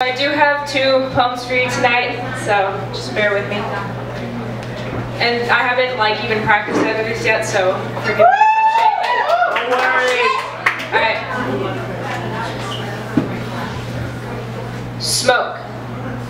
I do have two poems for you tonight, so just bear with me. And I haven't like even practiced either of these yet, so forgive me if I'm Don't worry. Alright. Smoke.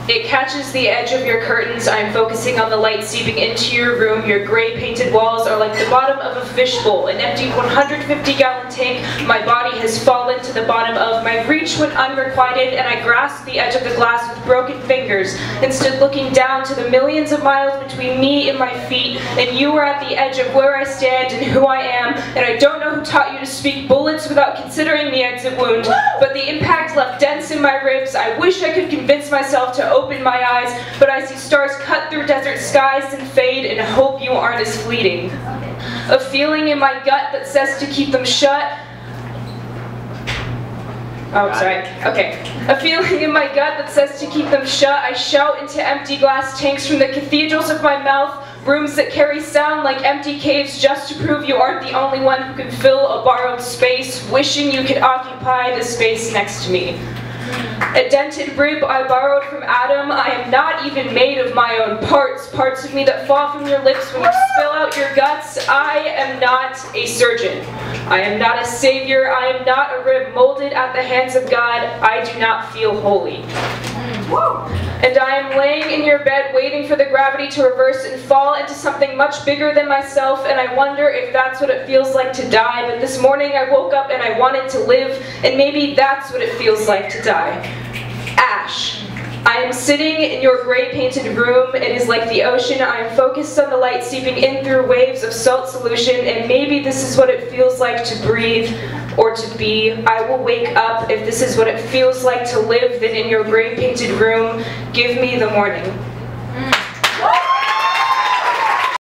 It catches the edge of your curtains. I am focusing on the light seeping into your room. Your gray painted walls are like the bottom of a fishbowl, an empty 150 gallon tank. My body has fallen to the bottom of. My reach went unrequited, and I grasped the edge of the glass with broken fingers and stood looking down to the millions of miles between me and my feet. And you are at the edge of where I stand and who I am. And I don't know who taught you to speak bullets without considering the exit wound, but the impact left dents in my ribs. I wish I could convince myself to open my eyes, but I see stars cut through desert skies and fade and hope you aren't as fleeting. A feeling in my gut that says to keep them shut. Oh, sorry. Okay. A feeling in my gut that says to keep them shut. I shout into empty glass tanks from the cathedrals of my mouth, rooms that carry sound like empty caves just to prove you aren't the only one who can fill a borrowed space, wishing you could occupy the space next to me. A dented rib I borrowed from Adam. I am not even made of my own parts. Parts of me that fall from your lips when you spill out your guts. I am not a surgeon. I am not a savior. I am not a rib molded at the hands of God. I do not feel holy. And I am laying in your bed waiting for the gravity to reverse and fall into something much bigger than myself and I wonder if that's what it feels like to die. But this morning I woke up and I wanted to live and maybe that's what it feels like to die. Ash. I am sitting in your gray painted room. It is like the ocean. I am focused on the light seeping in through waves of salt solution and maybe this is what it feels like to breathe or to be. I will wake up if this is what it feels like to live then in your gray painted room. Give me the morning. Mm.